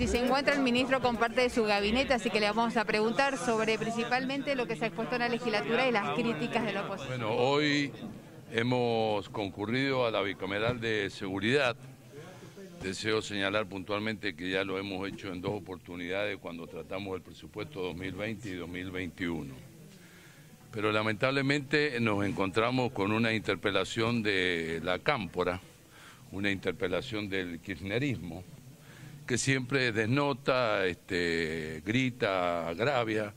si se encuentra el ministro con parte de su gabinete, así que le vamos a preguntar sobre principalmente lo que se ha expuesto en la legislatura y las críticas de la oposición. Bueno, hoy hemos concurrido a la bicameral de seguridad. Deseo señalar puntualmente que ya lo hemos hecho en dos oportunidades cuando tratamos el presupuesto 2020 y 2021. Pero lamentablemente nos encontramos con una interpelación de la Cámpora, una interpelación del kirchnerismo, que siempre desnota, este, grita, agravia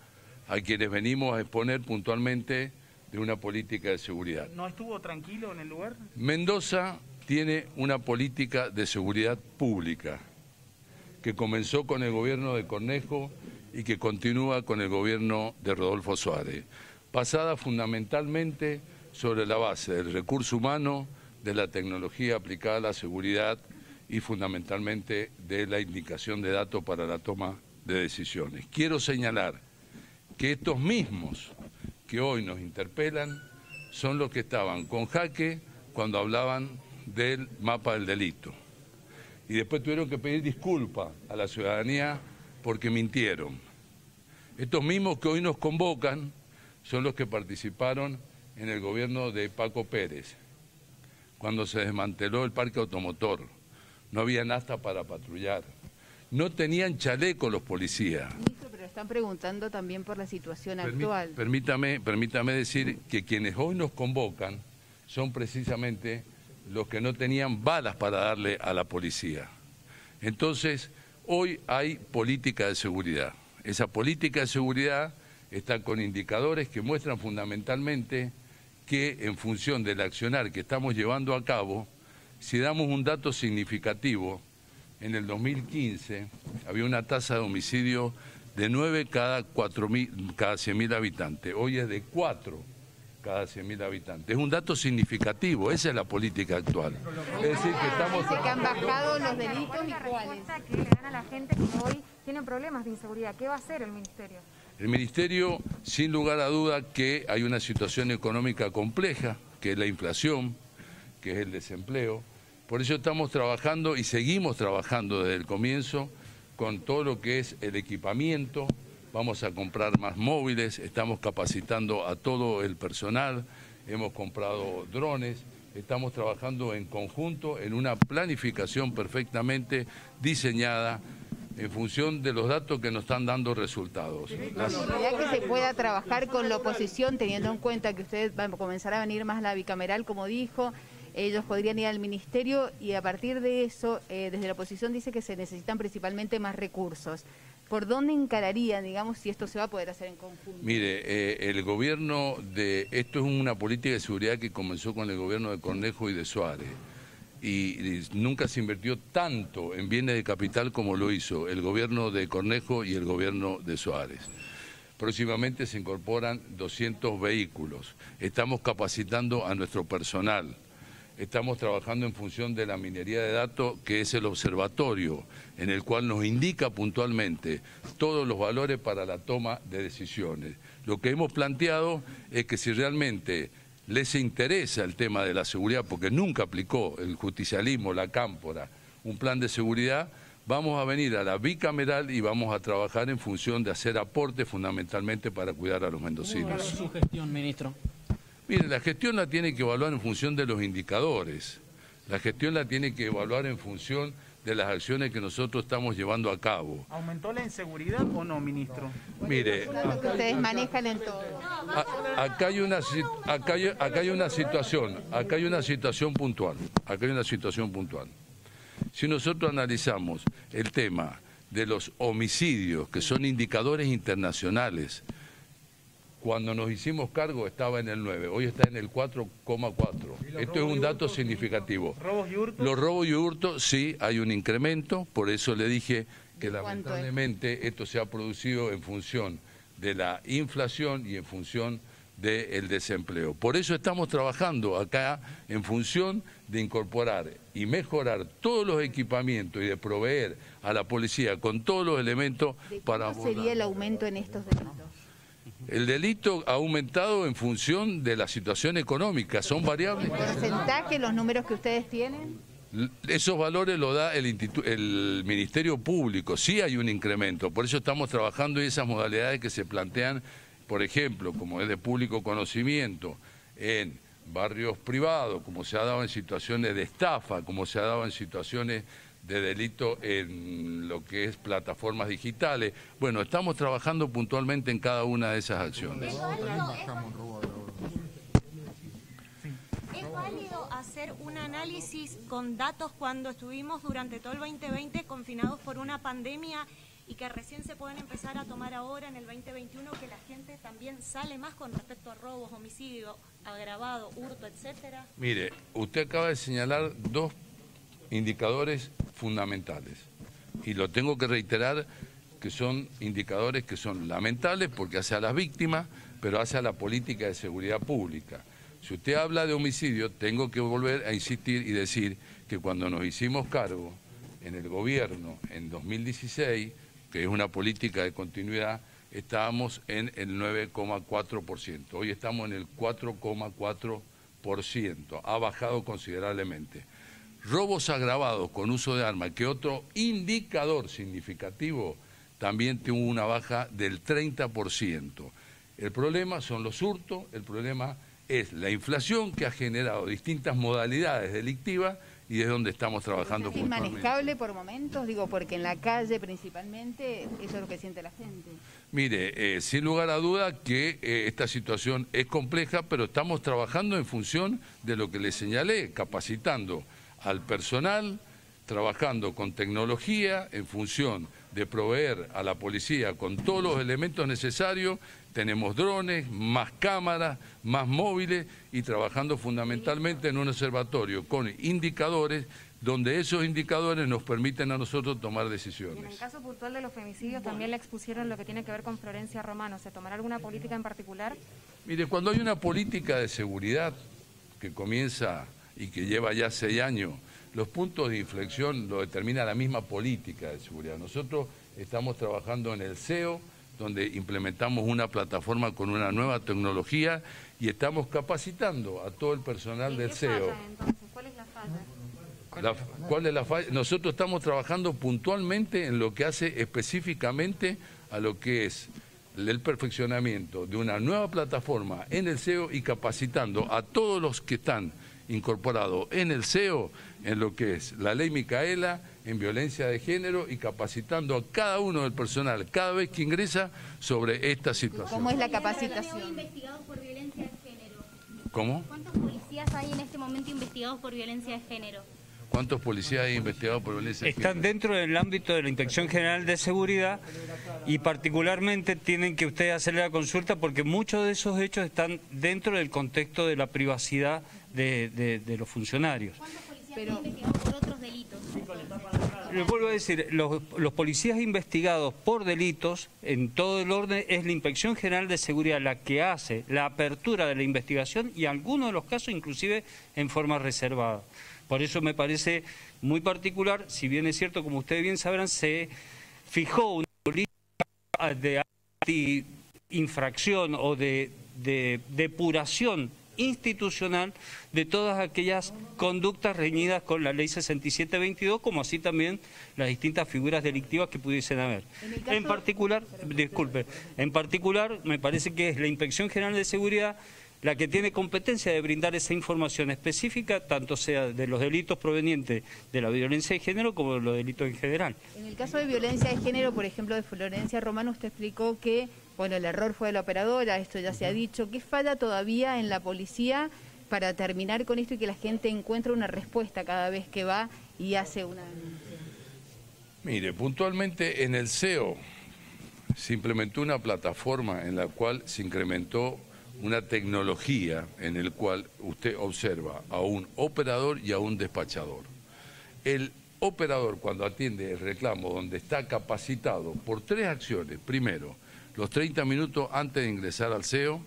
a quienes venimos a exponer puntualmente de una política de seguridad. ¿No estuvo tranquilo en el lugar? Mendoza tiene una política de seguridad pública que comenzó con el gobierno de Cornejo y que continúa con el gobierno de Rodolfo Suárez, basada fundamentalmente sobre la base del recurso humano, de la tecnología aplicada a la seguridad y fundamentalmente de la indicación de datos para la toma de decisiones. Quiero señalar que estos mismos que hoy nos interpelan son los que estaban con jaque cuando hablaban del mapa del delito. Y después tuvieron que pedir disculpas a la ciudadanía porque mintieron. Estos mismos que hoy nos convocan son los que participaron en el gobierno de Paco Pérez, cuando se desmanteló el parque automotor. No había nasta para patrullar. No tenían chaleco los policías. Ministro, pero están preguntando también por la situación actual. Permítame, permítame decir que quienes hoy nos convocan son precisamente los que no tenían balas para darle a la policía. Entonces, hoy hay política de seguridad. Esa política de seguridad está con indicadores que muestran fundamentalmente que en función del accionar que estamos llevando a cabo, si damos un dato significativo, en el 2015 había una tasa de homicidio de 9 cada, 4 cada 100.000 habitantes, hoy es de 4 cada 100.000 habitantes. Es un dato significativo, esa es la política actual. Es decir, que estamos... que han bajado los delitos y cuáles. que le dan a la gente que hoy tiene problemas de inseguridad. ¿Qué va a hacer el Ministerio? El Ministerio, sin lugar a duda, que hay una situación económica compleja, que es la inflación, que es el desempleo. Por eso estamos trabajando y seguimos trabajando desde el comienzo con todo lo que es el equipamiento, vamos a comprar más móviles, estamos capacitando a todo el personal, hemos comprado drones, estamos trabajando en conjunto en una planificación perfectamente diseñada en función de los datos que nos están dando resultados. La posibilidad que se pueda trabajar con la oposición, teniendo en cuenta que ustedes van a comenzar a venir más la bicameral, como dijo, ellos podrían ir al ministerio y a partir de eso, eh, desde la oposición dice que se necesitan principalmente más recursos. ¿Por dónde encararían, digamos, si esto se va a poder hacer en conjunto? Mire, eh, el gobierno de... Esto es una política de seguridad que comenzó con el gobierno de Cornejo y de Suárez. Y, nunca se invirtió tanto en bienes de capital como lo hizo el gobierno de Cornejo y el gobierno de Suárez. Próximamente se incorporan 200 vehículos. Estamos capacitando a nuestro personal estamos trabajando en función de la minería de datos, que es el observatorio, en el cual nos indica puntualmente todos los valores para la toma de decisiones. Lo que hemos planteado es que si realmente les interesa el tema de la seguridad, porque nunca aplicó el justicialismo, la cámpora, un plan de seguridad, vamos a venir a la bicameral y vamos a trabajar en función de hacer aportes fundamentalmente para cuidar a los mendocinos. su gestión, ministro? Mire, la gestión la tiene que evaluar en función de los indicadores. La gestión la tiene que evaluar en función de las acciones que nosotros estamos llevando a cabo. ¿Aumentó la inseguridad o no, ministro? Mire, que ustedes manejan en todo. Acá hay una acá hay, acá hay una situación, acá hay una situación puntual, acá hay una situación puntual. Si nosotros analizamos el tema de los homicidios, que son indicadores internacionales, cuando nos hicimos cargo estaba en el 9, hoy está en el 4,4. Esto es un dato significativo. ¿Robos y hurtos? Los robos y hurtos, sí, hay un incremento, por eso le dije que lamentablemente esto se ha producido en función de la inflación y en función del desempleo. Por eso estamos trabajando acá en función de incorporar y mejorar todos los equipamientos y de proveer a la policía con todos los elementos para... ¿Cuál sería el aumento en estos delitos? El delito ha aumentado en función de la situación económica, son variables. ¿El porcentaje, los números que ustedes tienen? Esos valores lo da el, el Ministerio Público, sí hay un incremento, por eso estamos trabajando en esas modalidades que se plantean, por ejemplo, como es de público conocimiento, en barrios privados, como se ha dado en situaciones de estafa, como se ha dado en situaciones de delito en lo que es plataformas digitales. Bueno, estamos trabajando puntualmente en cada una de esas acciones. ¿Es válido, hacer un análisis con datos cuando estuvimos durante todo el 2020 confinados por una pandemia y que recién se pueden empezar a tomar ahora en el 2021 que la gente también sale más con respecto a robos, homicidio, agravado, hurto, etcétera? Mire, usted acaba de señalar dos indicadores fundamentales y lo tengo que reiterar que son indicadores que son lamentables porque hace a las víctimas, pero hace a la política de seguridad pública. Si usted habla de homicidio, tengo que volver a insistir y decir que cuando nos hicimos cargo en el gobierno en 2016, que es una política de continuidad, estábamos en el 9,4%. Hoy estamos en el 4,4%. Ha bajado considerablemente. Robos agravados con uso de arma, que otro indicador significativo, también tuvo una baja del 30%. El problema son los hurtos, el problema es la inflación que ha generado distintas modalidades delictivas y es donde estamos trabajando ¿Es puntualmente. manejable por momentos? Digo, porque en la calle principalmente eso es lo que siente la gente. Mire, eh, sin lugar a duda que eh, esta situación es compleja, pero estamos trabajando en función de lo que le señalé, capacitando al personal, trabajando con tecnología, en función de proveer a la policía con todos los elementos necesarios. Tenemos drones, más cámaras, más móviles y trabajando fundamentalmente en un observatorio con indicadores donde esos indicadores nos permiten a nosotros tomar Y en decisiones. el caso puntual de los femicidios también le expusieron lo que tiene que ver con Florencia Romano. ¿Se tomará alguna política en particular? Mire, cuando hay una política de seguridad que comienza y que lleva ya seis años, los puntos de inflexión lo determina la misma política de seguridad. Nosotros estamos trabajando en el CEO, donde implementamos una plataforma con una nueva tecnología y estamos capacitando a todo el personal ¿Y del qué CEO. falla, entonces? ¿Cuál es la falla? La- ¿Cuál es la falla? Nosotros estamos trabajando puntualmente en lo que hace específicamente a lo que es el perfeccionamiento de una nueva plataforma en el SEO y capacitando a todos los que están incorporados en el SEO en lo que es la ley Micaela en violencia de género y capacitando a cada uno del personal cada vez que ingresa sobre esta situación. ¿Cómo es la capacitación? investigados por violencia de género. ¿Cómo? ¿Cuántos policías hay en este momento investigados por violencia de género? ¿Cuántos policías hay investigados por violencia Están dentro del ámbito de la Inspección General de Seguridad y particularmente tienen que ustedes hacerle la consulta porque muchos de esos hechos están dentro del contexto de la privacidad de, de- de los funcionarios. ¿Cuántos policías Pero- investigados por otros delitos? Les vuelvo a decir, los, los policías investigados por delitos en todo el orden es la Inspección General de Seguridad la que hace la apertura de la investigación y algunos de los casos inclusive en forma reservada. Por eso me parece muy particular, si bien es cierto, como ustedes bien sabrán, se fijó una política de anti-infracción o de, de depuración institucional de todas aquellas conductas reñidas con la ley 6722, como así también las distintas figuras delictivas que pudiesen haber. En En particular, disculpe, en particular me parece que es la Inspección General de Seguridad la que tiene competencia de brindar esa información específica, tanto sea de los delitos provenientes de la violencia de género como de los delitos en general. En el caso de violencia de género, por ejemplo, de Florencia Romano, usted explicó que, bueno, el error fue de la operadora, esto ya se ha dicho. ¿Qué falla todavía en la policía para terminar con esto y que la gente encuentre una respuesta cada vez que va y hace una denuncia? Mire, puntualmente en el SEO se implementó una plataforma en la cual se incrementó una tecnología en el cual usted observa a un operador y a un despachador. El operador cuando atiende el reclamo donde está capacitado por tres acciones. Primero, los 30 minutos antes de ingresar al SEO,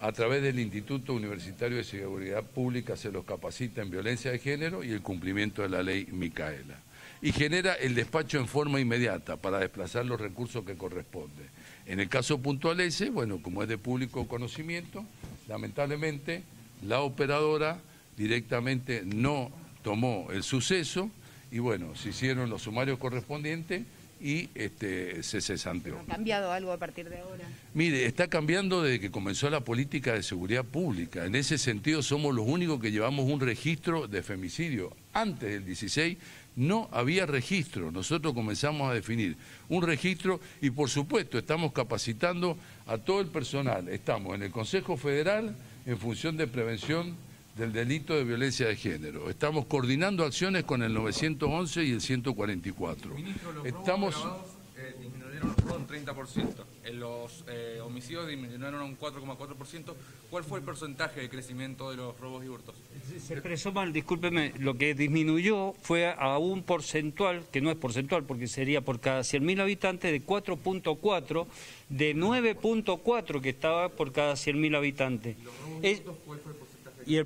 a través del Instituto Universitario de Seguridad Pública se los capacita en violencia de género y el cumplimiento de la ley Micaela. Y genera el despacho en forma inmediata para desplazar los recursos que corresponden. En el caso puntual ese, bueno, como es de público conocimiento, lamentablemente la operadora directamente no tomó el suceso y bueno, se hicieron los sumarios correspondientes y este, se cesanteó. ¿Ha cambiado algo a partir de ahora? Mire, está cambiando desde que comenzó la política de seguridad pública. En ese sentido somos los únicos que llevamos un registro de femicidio. Antes del 16 no había registro. Nosotros comenzamos a definir un registro y por supuesto estamos capacitando a todo el personal. Estamos en el Consejo Federal en función de prevención del delito de violencia de género. Estamos coordinando acciones con el 911 y el 144. Ministro, los Estamos robos grabados, eh, disminuyeron un 30%. En los eh, homicidios disminuyeron un 4,4%. ¿Cuál fue el porcentaje de crecimiento de los robos y hurtos? Se expresó mal, discúlpeme, lo que disminuyó fue a un porcentual, que no es porcentual porque sería por cada 100.000 habitantes, de 4.4, de 9.4 que estaba por cada 100.000 habitantes. Es- y el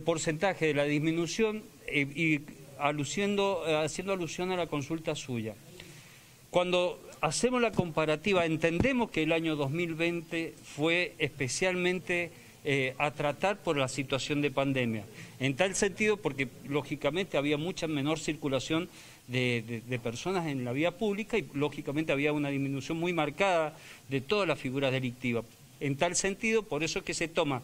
porcentaje de la disminución, eh, y aluciendo, eh, haciendo alusión a la consulta suya. Cuando hacemos la comparativa, entendemos que el año 2020 fue especialmente eh, a tratar por la situación de pandemia. En tal sentido, porque lógicamente había mucha menor circulación de personas en la vía pública y lógicamente había una disminución muy marcada de todas las figuras delictivas. En tal sentido, por eso es que se toma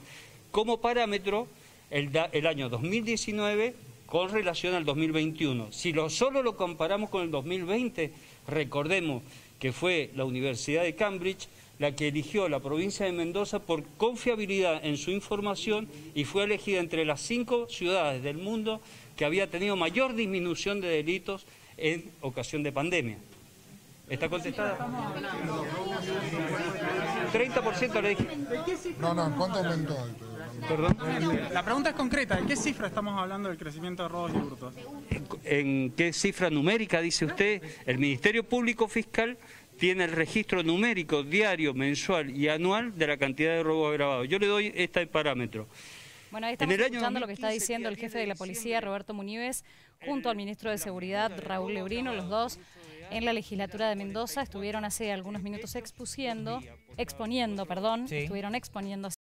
como parámetro el, da- el año 2019 con relación al 2021. Si lo, solo lo comparamos con el 2020, recordemos que fue la Universidad de Cambridge la que eligió la provincia de Mendoza por confiabilidad en su información y fue elegida entre las cinco ciudades del mundo que había tenido mayor disminución de delitos en ocasión de pandemia. ¿Está contestada? 30% le dije. No, no, ¿cuánto aumentó? Perdón. La pregunta es concreta, ¿de qué cifra estamos hablando del crecimiento de robos y hurtos? ¿En qué cifra numérica dice usted? El Ministerio Público Fiscal tiene el registro numérico diario, mensual y anual de la cantidad de robos agravados. Yo le doy este parámetro. Bueno, ahí En estamos escuchando lo que está 2015, diciendo el jefe 10 de la policía, Roberto Munives, junto al ministro de Seguridad, Raúl Lebrino, los dos en la legislatura de Mendoza estuvieron hace algunos minutos expusiendo, exponiendo, perdón, Sí. estuvieron exponiendo